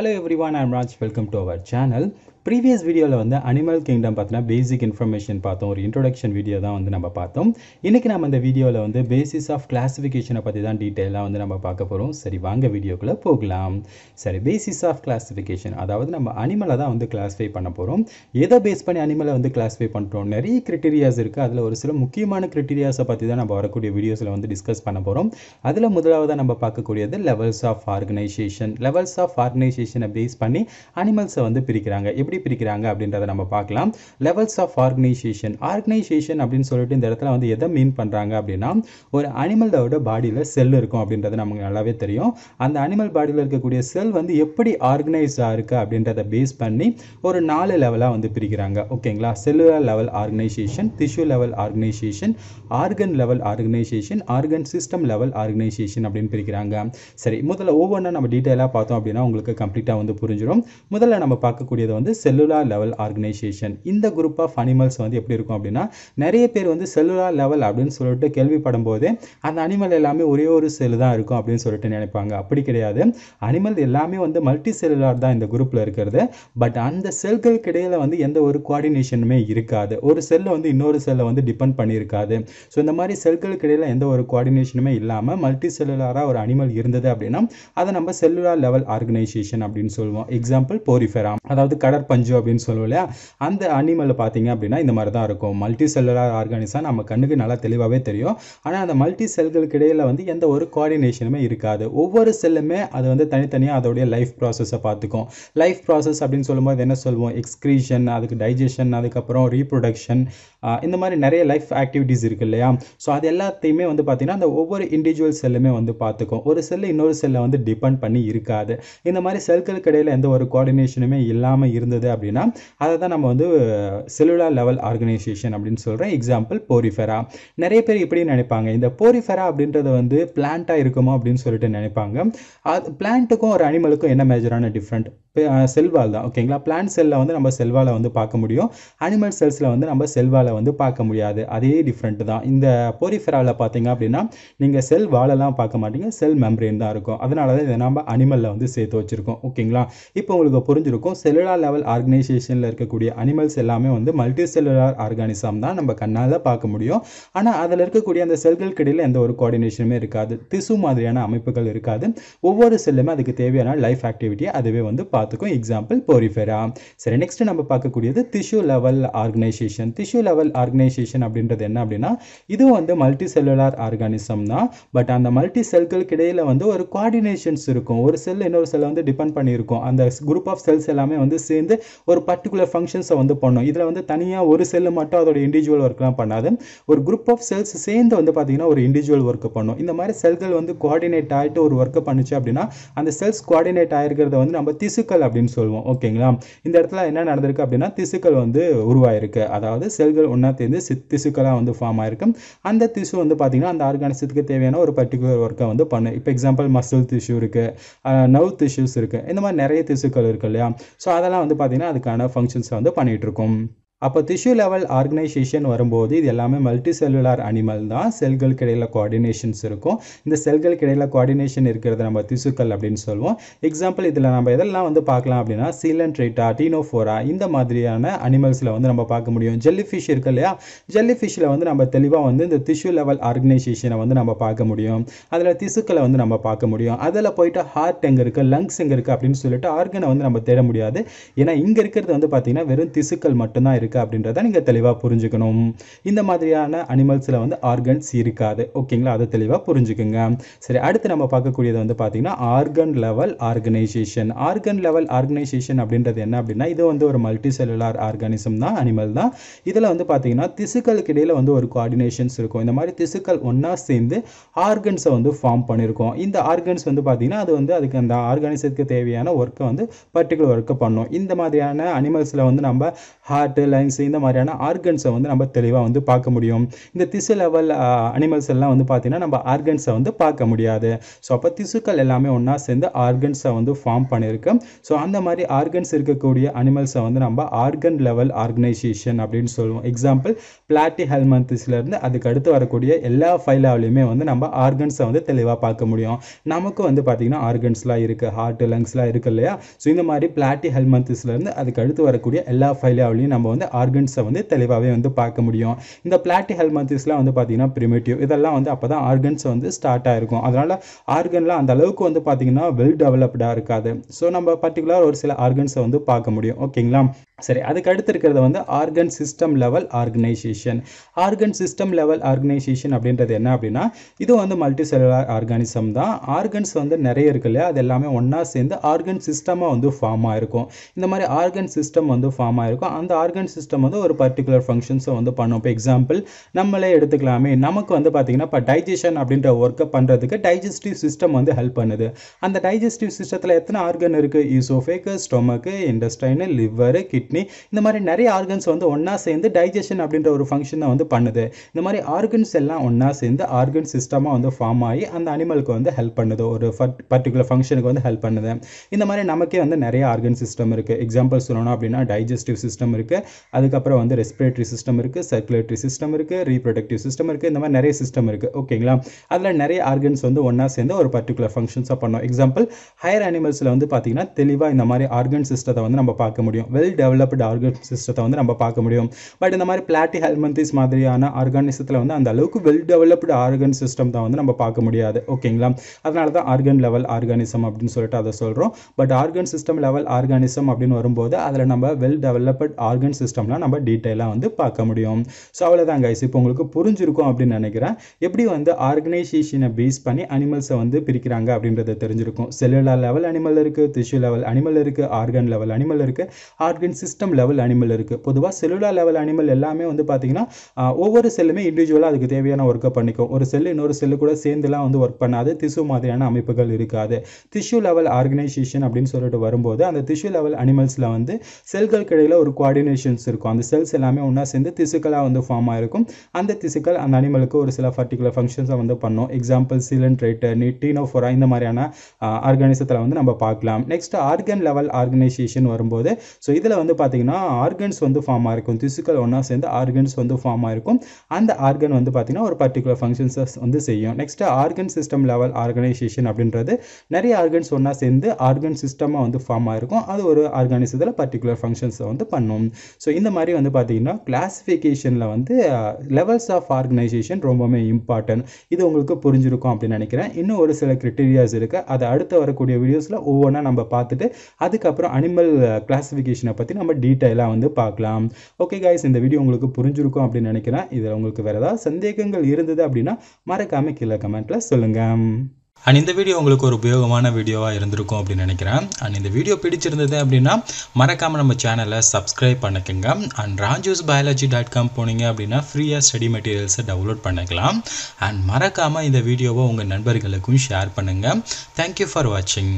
Hello everyone, I'm Raj. Welcome to our channel. Previous வீடியோவில் வந்து animal kingdom பார்த்தினா பேசிக் information பார்த்தோம். ஒரு இன்ட்ரொடக்ஷன் வீடியோ தான் வந்து நம்ம பார்த்தோம். இன்றைக்கி நம்ம இந்த வீடியோவில் வந்து பேசிஸ் ஆஃப் கிளாஸிஃபிகேஷனை பற்றி தான் டீட்டெயிலாக வந்து நம்ம பார்க்க போகிறோம் சரி வாங்க வீடியோக்குள்ளே போகலாம். சரி பேசிஸ் ஆஃப் கிளாஸிஃபிகேஷன் அதாவது நம்ம அனிமலை தான் வந்து கிளாஸிஃபை பண்ண போகிறோம் எதை பேஸ் பண்ணி அனிமலை வந்து கிளாஸிஃபை பண்ணுறோம் நிறைய கிரிட்டீரியாஸ் இருக்குது அதில் ஒரு சில முக்கியமான கிரிட்டீரியாஸை பற்றி தான் நம்ம வரக்கூடிய வீடியோஸில் வந்து டிஸ்கஸ் பண்ண போகிறோம் அதில் முதலாவதாக நம்ம பார்க்கக்கூடியது levels of organisation levels of ஆர்கனைசேஷனை base பண்ணி அனிமல்ஸை வந்து பிரிக்கிறாங்க. எப்படி பிரிக்கிறாங்க அப்படின்றத நம்ம பார்க்கலாம். லெவல்ஸ் ஆஃப் ஆர்கனைசேஷன் ஆர்கனைசேஷன் அப்படின்னு சொல்லிட்டு இந்த இடத்துல வந்து எதை மீன் பண்ணுறாங்க அப்படின்னா ஒரு அனிமலோட பாடியில் செல் இருக்கும் அப்படின்றது நமக்கு நல்லாவே தெரியும். அந்த அனிமல் பாடியில் இருக்கக்கூடிய செல் வந்து எப்படி ஆர்கனைஸ்டாக இருக்குது அப்படின்றத பேஸ் பண்ணி ஒரு நாலு லெவலாக வந்து பிரிக்கிறாங்க. ஓகேங்களா cellular level organisation tissue level organisation organ level organisation organ system level organisation அப்படின்னு பிரிக்கிறாங்க. சரி முதல்ல ஒவ்வொன்றா நம்ம டீட்டெயிலாக பார்த்தோம் அப்படின்னா உங்களுக்கு கம்ப்ளீட்டாக வந்து புரிஞ்சிடும் முதல்ல நம்ம பார்க்கக்கூடியது வந்து செல்லுலார் லெவல் ஆர்கனைசேஷன் இந்த குரூப் ஆஃப் அனிமல்ஸ் வந்து எப்படி இருக்கும் அப்படின்னா நிறைய பேர் வந்து செல்லுலார் லெவல் அப்படின்னு சொல்லிட்டு கேள்விப்படும் போது அந்த அனிமல் எல்லாமே ஒரே ஒரு செல் தான் இருக்கும் அப்படின்னு சொல்லிட்டு நினைப்பாங்க. அப்படி கிடையாது. அனிமல் எல்லாமே வந்து மல்டி செல்லுலார் தான் இந்த குரூப்பில் இருக்கிறது. பட் அந்த செல்களுக்கு இடையில வந்து எந்த ஒரு கோஆர்டினேஷனுமே இருக்காது. ஒரு செல்லை வந்து இன்னொரு செல்லை வந்து டிபெண்ட் பண்ணியிருக்காது. ஸோ இந்த மாதிரி செல்களுக்கு இடையில எந்த ஒரு கோஆர்டினேஷனுமே இல்லாமல் மல்டி செல்லுலாராக ஒரு அனிமல் இருந்தது அப்படின்னா அதை நம்ம செல்லுலார் லெவல் ஆர்கனைசேஷன் அப்படின்னு சொல்லுவோம். எக்ஸாம்பிள் போரிஃபெரா அதாவது பஞ்சு அப்படின்னு சொல்லுவோம் இல்லையா? அந்த அனிமலில் பார்த்தீங்க அப்படின்னா இந்த மாதிரி தான் இருக்கும். மல்டி செல்லுலார் ஆர்கானிசம் நம்ம கண்ணுக்கு நல்லா தெளிவாகவே தெரியும். ஆனால் அந்த மல்டி செல்களுக்கு இடையில் வந்து எந்த ஒரு கோஆர்டினேஷனுமே இருக்காது. ஒவ்வொரு செல்லுமே அது வந்து தனித்தனியாக அதோடைய லைஃப் ப்ராசஸை பார்த்துக்கும். லைஃப் ப்ராசஸ் அப்படின்னு சொல்லும்போது என்ன சொல்லுவோம் எக்ஸ்க்ரீஷன் அதுக்கு டைஜஷன் அதுக்கப்புறம் ரீப்ரொடக்ஷன் இந்த மாதிரி நிறைய லைஃப் ஆக்டிவிட்டீஸ் இருக்குது இல்லையா? ஸோ அது எல்லாத்தையுமே வந்து பார்த்திங்கன்னா அந்த ஒவ்வொரு இண்டிவிஜுவல் செல்லுமே வந்து பார்த்துக்கும். ஒரு செல்லு இன்னொரு செல்லை வந்து டிபெண்ட் பண்ணி இருக்காது. இந்த மாதிரி செல்களுக்கு இடையில் எந்த ஒரு கோஆர்டினேஷனுமே இல்லாமல் இருந்தது அப்படின்னா அதை தான் நம்ம வந்து செல்லுலார் லெவல் ஆர்கனைசேஷன் அப்படின்னு சொல்கிறோம் எக்ஸாம்பிள் போரிஃபெரா நிறைய பேர் இப்படி நினைப்பாங்க. இந்த போரிஃபெரா அப்படின்றது வந்து பிளான்ட்டாக இருக்குமோ அப்படின்னு சொல்லிட்டு நினைப்பாங்க. அது பிளான்ட்டுக்கும் ஒரு அனிமலுக்கும் என்ன மேஜரான டிஃப்ரெண்ட் செல்வால் தான். ஓகேங்களா பிளான்ட் செல்லில் வந்து நம்ம செல்வாலை வந்து பார்க்க முடியும். அனிமல் செல்ஸில் வந்து நம்ம செல்வாலை வந்து பார்க்க முடியாது. அதே டிஃப்ரெண்ட் தான். இந்த போரிஃபெராவில் பார்த்தீங்க அப்படின்னா நீங்கள் செல் வாழெல்லாம் பார்க்க மாட்டீங்க. செல் மெம்பரேன் தான் இருக்கும். அதனால தான் இதை நம்ம அனிமலில் வந்து சேர்த்து வச்சுருக்கோம். ஓகேங்களா இப்போ உங்களுக்கு புரிஞ்சிருக்கும். செல்லுலார் லெவல் ஆர்கனைசேஷனில் இருக்கக்கூடிய அனிமல்ஸ் எல்லாமே வந்து மல்டி செல்லுலார் ஆர்கானிசம் தான் நம்ம கண்ணால் பார்க்க முடியும். ஆனால் அதில் இருக்கக்கூடிய அந்த செல்களுக்கு இடையில் எந்த ஒரு கோஆர்டினேஷனுமே இருக்காது. திசு மாதிரியான அமைப்புகள் இருக்காது. ஒவ்வொரு செல்லுமே அதுக்கு தேவையான லைஃப் ஆக்டிவிட்டியை அதுவே வந்து பார்த்துக்கும். எக்ஸாம்பிள் போரிஃபெரா சரி நெக்ஸ்ட் நம்ம பார்க்கக்கூடியது tissue level organisation tissue level organisation அப்படின்றது என்ன அப்படின்னா இதுவும் வந்து மல்டி செல்லுலார் ஆர்கானிசம் தான். பட் அந்த மல்டி செல்களுக்கு இடையில் வந்து ஒரு கோஆர்டினேஷன்ஸ் இருக்கும். ஒரு செல் இன்னொரு செல்லை வந்து டிபெண்ட் பண்ணியிருக்கும். அந்த குரூப் ஆஃப் செல்ஸ் எல்லாமே வந்து சேர்ந்து ஒரு பர்டிகுலர் ஃபங்க்ஷன்ஸை வந்து பண்ணும். இதில் வந்து தனியாக ஒரு செல்லு மட்டும் அதோட இண்டிவிஜுவல் ஒர்க்லாம் பண்ணாது. ஒரு குரூப் ஆஃப் செல்ஸ் சேர்ந்து வந்து பார்த்தீங்கன்னா ஒரு இண்டிவிஜுவல் ஒர்க் பண்ணும். இந்த மாதிரி செல்கள் வந்து கோஆர்டினேட் ஆகிட்டு ஒரு ஒர்க்கை பண்ணுச்சு அப்படின்னா அந்த செல்ஸ் கோஆர்டினேட் ஆகிருக்கிறத வந்து நம்ம திசுக்கள் அப்படின்னு சொல்லுவோம். ஓகேங்களா இந்த இடத்துல என்ன நடந்திருக்கு அப்படின்னா திசுக்கள் வந்து உருவாயிருக்கு. அதாவது செல்கள் ஒன்றா சேர்ந்து திசுக்களாக வந்து ஃபார்ம் ஆயிருக்கு. அந்த திசு வந்து பார்த்தீங்கன்னா அந்த ஆர்கானிசத்துக்கு தேவையான ஒரு பர்டிகுலர் ஒர்க்கை வந்து பண்ணு இப்போ எக்ஸாம்பிள் மசில் திஷ்யூ இருக்குது நவ் திஷ்யூஸ் இருக்குது இந்த மாதிரி நிறைய திசுக்கள் இருக்கு இல்லையா? ஸோ அதெல்லாம் வந்து பார்த்தீங்கன்னா அதுக்கான ஃபங்க்ஷன்ஸை வந்து பண்ணிகிட்ருக்கோம் அப்போ டிஷ்யூ லெவல் ஆர்கனைசேஷன் வரும்போது இது எல்லாமே மல்டி செல்லுலார் அனிமல் தான். செல்களுக்கு இடையில கோஆர்டினேஷன்ஸ் இருக்கும். இந்த செல்களுக்கு இடையில கோஆர்டினேஷன் இருக்கிறது நம்ம திசுக்கள் அப்படின்னு சொல்லுவோம். எக்ஸாம்பிள் இதில் நம்ம எதெல்லாம் வந்து பார்க்கலாம் அப்படின்னா சீலன் ட்ரைட்டா டீனோஃபோரா இந்த மாதிரியான அனிமல்ஸில் வந்து நம்ம பார்க்க முடியும். ஜெல்லி ஃபிஷ் இருக்கு இல்லையா? ஜெல்லி ஃபிஷ்ஷில் வந்து நம்ம தெளிவாக வந்து இந்த திஷ்யூ லெவல் ஆர்கனைசேஷனை வந்து நம்ம பார்க்க முடியும். அதில் திசுக்களை வந்து நம்ம பார்க்க முடியும். அதில் போயிட்டு ஹார்ட் எங்கே இருக்குது லங்ஸ் எங்கே இருக்குது அப்படின்னு சொல்லிட்டு ஆர்கனை வந்து நம்ம தேட முடியாது. ஏன்னா இங்கே இருக்கிறது வந்து பார்த்தீங்கன்னா வெறும் திசுக்கள் மட்டும்தான் இருக்குது இருக்குது அப்படின்றத நீங்கள் தெளிவாக புரிஞ்சுக்கணும். இந்த மாதிரியான அனிமல்ஸில் வந்து ஆர்கன்ஸ் இருக்காது. ஓகேங்களா அதை தெளிவாக புரிஞ்சுக்குங்க. சரி அடுத்து நம்ம பார்க்கக்கூடியது வந்து பார்த்தீங்கன்னா organ level organisation organ level organisation அப்படின்றது என்ன அப்படின்னா இது வந்து ஒரு மல்டி செல்லுலார் ஆர்கானிசம் தான் அனிமல் தான். இதில் வந்து பார்த்தீங்கன்னா திசுக்களுக்கு இடையில் வந்து ஒரு கோஆர்டினேஷன்ஸ் இருக்கும். இந்த மாதிரி திசுக்கள் ஒன்றா சேர்ந்து ஆர்கன்ஸை வந்து ஃபார்ம் பண்ணியிருக்கோம் இந்த ஆர்கன்ஸ் வந்து பார்த்தீங்கன்னா அது வந்து அதுக்கு அந்த ஆர்கானிசத்துக்கு தேவையான ஒர்க்கை வந்து பர்டிகுலர் ஒர்க்கை பண்ணும். இந்த மாதிரியான அனிமல்ஸில் வந்து நம்ம ஹார்ட்டு லங்ஸ் இந்த மாதிரியான ஆர்கன்ஸை வந்து நம்ம தெளிவாக வந்து பார்க்க முடியும். இந்த திசு லெவல் அனிமல்ஸ் எல்லாம் வந்து பார்த்தீங்கன்னா நம்ம ஆர்கன்ஸை வந்து பார்க்க முடியாது. ஸோ அப்போ திசுக்கள் எல்லாமே ஒன்றா சேர்ந்து ஆர்கன்ஸை வந்து ஃபார்ம் பண்ணியிருக்கு ஸோ அந்த மாதிரி ஆர்கன்ஸ் இருக்கக்கூடிய அனிமல்ஸை வந்து நம்ம ஆர்கன் லெவல் ஆர்கனைசேஷன் அப்படின்னு சொல்லுவோம். எக்ஸாம்பிள் பிளாட்டி ஹெல்மந்திஸ்லேருந்து அதுக்கு அடுத்து வரக்கூடிய எல்லா ஃபைலாவிலையுமே வந்து நம்ம ஆர்கன்ஸை வந்து தெளிவாக பார்க்க முடியும். நமக்கு வந்து பார்த்திங்கன்னா ஆர்கன்ஸ்லாம் இருக்குது ஹார்ட் லங்ஸ்லாம் இருக்குது இல்லையா? ஸோ இந்த மாதிரி பிளாட்டி ஹெல்மந்திஸ்லேருந்து அதுக்கு அடுத்து வரக்கூடிய எல்லா ஃபைலாவிலையும் நம்ம வந்து ஆர்கன்ஸை வந்து தெளிவாகவே வந்து பார்க்க முடியும். இந்த பிளாட்டி ஹெல்மத்திஸ்லாம் வந்து பார்த்திங்கன்னா ப்ரிமேட்டிவ் இதெல்லாம் வந்து அப்போ தான் ஆர்கன்ஸ் வந்து ஸ்டார்ட் ஆகிருக்கும் அதனால் ஆர்கன்லாம் அந்த அளவுக்கு வந்து பார்த்திங்கன்னா வெல் டெவலப்டாக இருக்காது. ஸோ நம்ம பர்டிகுலர் ஒரு சில ஆர்கன்ஸை வந்து பார்க்க முடியும். ஓகேங்களா சரி அதுக்கு அடுத்து இருக்கிறது வந்து organ system level organisation organ system level organisation அப்படின்றது என்ன அப்படின்னா இது வந்து மல்டி செல்லுலார் ஆர்கானிசம் தான். ஆர்கன்ஸ் வந்து நிறைய இருக்கு இல்லையா? அது எல்லாமே ஒன்றா சேர்ந்து ஆர்கன் சிஸ்டமாக வந்து ஃபார்ம் ஆகிருக்கும் இந்த மாதிரி ஆர்கன் சிஸ்டம் வந்து ஃபார்ம் ஆகிருக்கும் அந்த ஆர்கன் சிஸ்டம் சிஸ்டம் வந்து ஒரு பர்டிகுலர் ஃபங்க்ஷன்ஸை வந்து பண்ணோம். இப்போ எக்ஸாம்பிள் நம்மளே எடுத்துக்கலாமே. நமக்கு வந்து பார்த்தீங்கன்னா இப்போ டைஜஷன் அப்படின்ற ஒர்க்கை பண்ணுறதுக்கு டைஜஸ்டிவ் சிஸ்டம் வந்து ஹெல்ப் பண்ணுது. அந்த டைஜஸ்டிவ் சிஸ்டத்தில் எத்தனை ஆர்கன் இருக்குது oesophagus stomach intestine liver kidney இந்த மாதிரி நிறைய ஆர்கன்ஸ் வந்து ஒன்றா சேர்ந்து டைஜஷன் அப்படின்ற ஒரு ஃபங்க்ஷனை வந்து பண்ணுது. இந்த மாதிரி ஆர்கன்ஸ் எல்லாம் ஒன்றா சேர்ந்து ஆர்கன் சிஸ்டமாக வந்து ஃபார்ம் ஆகி அந்த அனிமலுக்கு வந்து ஹெல்ப் பண்ணுது. ஒரு பர்டிகுலர் ஃபங்க்ஷனுக்கு வந்து ஹெல்ப் பண்ணுது. இந்த மாதிரி நமக்கே வந்து நிறைய ஆர்கன் சிஸ்டம் இருக்குது எக்ஸாம்பிள் சொல்லணும் அப்படின்னா டைஜஸ்டிவ் சிஸ்டம் இருக்குது அதுக்கப்புறம் வந்து ரெஸ்பிரேட்டரி சிஸ்டம் இருக்குது சர்க்குலேட்டரி சிஸ்டம் இருக்குது ரீப்ரொடக்டிவ் சிஸ்டம் இருக்குது இந்த மாதிரி நிறைய சிஸ்டம் இருக்குது ஓகேங்களா அதில் நிறைய ஆர்கன்ஸ் வந்து ஒன்றா சேர்ந்து ஒரு பர்டிகுலர் ஃபங்க்ஷன்ஸாக பண்ணோம். எக்ஸாம்பிள் ஹையர் அனிமல்ஸில் வந்து பார்த்தீங்கன்னா தெளிவாக இந்த மாதிரி ஆர்கன் சிஸ்டத்தை வந்து நம்ம பார்க்க முடியும். வெல் டெவலப்டு ஆர்கன் சிஸ்டத்தை வந்து நம்ம பார்க்க முடியும். பட் இந்த மாதிரி பிளாட்டி ஹெல்மந்திஸ் மாதிரியான ஆர்கானிசத்தில் வந்து அந்த அளவுக்கு வெல் டெவலப்டு ஆர்கன் சிஸ்டம் தான் வந்து நம்ம பார்க்க முடியாது. ஓகேங்களா அதனால தான் ஆர்கன் லெவல் ஆர்கானிசம் அப்படின்னு சொல்லிட்டு அதை சொல்கிறோம் but organ system level organism அப்படின்னு வரும்போது அதில் நம்ம வெல் டெவலப்டு ஆர்கன் சிஸ்டம் சிஸ்டம்லாம் நம்ம டீட்டெயிலாக வந்து பார்க்க முடியும். ஸோ அவ்வளோதான் கைஸ் இப்போ உங்களுக்கு புரிஞ்சிருக்கும் அப்படின்னு நினைக்கிறேன். எப்படி வந்து ஆர்கனைசேஷனை பேஸ் பண்ணி அனிமல்ஸை வந்து பிரிக்கிறாங்க அப்படின்றத தெரிஞ்சிருக்கும். செல்லுலார் லெவல் அனிமல் இருக்குது திஷ்யூ லெவல் அனிமல் இருக்குது ஆர்கன் லெவல் அனிமல் இருக்குது ஆர்கன் சிஸ்டம் லெவல் அனிமல் இருக்குது பொதுவாக செல்லுலார் லெவல் அனிமல் எல்லாமே வந்து பார்த்தீங்கன்னா ஒவ்வொரு செல்லுமே இண்டிவிஜுவலாக அதுக்கு தேவையான ஒர்க்கை பண்ணிக்கும். ஒரு செல்லு இன்னொரு செல்லு கூட சேர்ந்துலாம் வந்து ஒர்க் பண்ணாது. திசு மாதிரியான அமைப்புகள் இருக்காது. திஷ்யூ லெவல் ஆர்கனைசேஷன் அப்படின்னு சொல்லிட்டு வரும்போது அந்த திஷ்யூ லெவல் அனிமல்ஸில் வந்து செல்களுக்கு கிடையில் ஒரு செல்ஸ் இருக்கும். அந்த செல்ஸ் எல்லாமே ஒன்றா சேர்ந்து திசுக்களாக வந்து ஃபார்ம் ஆகிருக்கும் அந்த திசுக்கள் அந்த அனிமலுக்கு ஒரு சில பர்டிகுலர் ஃபங்க்ஷன்ஸை வந்து பண்ணும். எக்ஸாம்பிள் சிலன்ட்ரேட்டர் டீனோஃபோரா இந்த மாதிரியான ஆர்கானிசத்தில் வந்து நம்ம பார்க்கலாம். நெக்ஸ்ட் ஆர்கன் லெவல் ஆர்கனைசேஷன் வரும்போது ஸோ இதில் வந்து பார்த்தீங்கன்னா ஆர்கன்ஸ் வந்து ஃபார்ம் ஆகிருக்கும் திசுக்கள் ஒன்றா சேர்ந்து ஆர்கன்ஸ் வந்து ஃபார்ம் ஆகிருக்கும் அந்த ஆர்கன் வந்து பார்த்தீங்கன்னா ஒரு பர்டிகுலர் ஃபங்க்ஷன்ஸை வந்து செய்யும். Next organ system level organisation அப்படின்றது நிறைய ஆர்கன்ஸ் ஒன்றா சேர்ந்து ஆர்கன் சிஸ்டமாக வந்து ஃபார்ம் ஆகிருக்கும் அது ஒரு ஆர்கானிசத்தில் பர்டிகுலர் ஃபங்க்ஷன்ஸை வந்து பண்ணும். ஸோ ஸோ இந்த மாதிரி வந்து பார்த்தீங்கன்னா கிளாஸிஃபிகேஷனில் வந்து லெவல்ஸ் ஆஃப் ஆர்கனைசேஷன் ரொம்பவுமே இம்பார்ட்டன்ட் இது உங்களுக்கு புரிஞ்சிருக்கும் அப்படின்னு நினைக்கிறேன். இன்னும் ஒரு சில கிரிட்டீரியாஸ் இருக்குது அதை அடுத்து வரக்கூடிய வீடியோஸில் ஒவ்வொன்றா நம்ம பார்த்துட்டு அதுக்கப்புறம் அனிமல் கிளாஸிஃபிகேஷனை பற்றி நம்ம டீட்டெயிலாக வந்து பார்க்கலாம். ஓகே கைஸ் இந்த வீடியோ உங்களுக்கு புரிஞ்சிருக்கும் அப்படின்னு நினைக்கிறேன். இதில் உங்களுக்கு வேறு ஏதாவது சந்தேகங்கள் இருந்தது அப்படின்னா மறக்காமல் கீழே கமெண்ட்டில் சொல்லுங்கள் அண்ட் இந்த வீடியோ உங்களுக்கு ஒரு உபயோகமான வீடியோவாக இருந்திருக்கும் அப்படின்னு நினைக்கிறேன். அண்ட் இந்த வீடியோ பிடிச்சிருந்தது அப்படின்னா மறக்காமல் நம்ம சேனலை சப்ஸ்கிரைப் பண்ணிக்கோங்க. And Raju's biology dot com போனீங்க அப்படின்னா ஃப்ரீயாக ஸ்டடி மெட்டீரியல்ஸை டவுன்லோட் பண்ணிக்கலாம். அண்ட் மறக்காமல் இந்த வீடியோவை உங்கள் நண்பர்களுக்கும் ஷேர் பண்ணுங்கள் தேங்க்யூ ஃபார் வாட்சிங்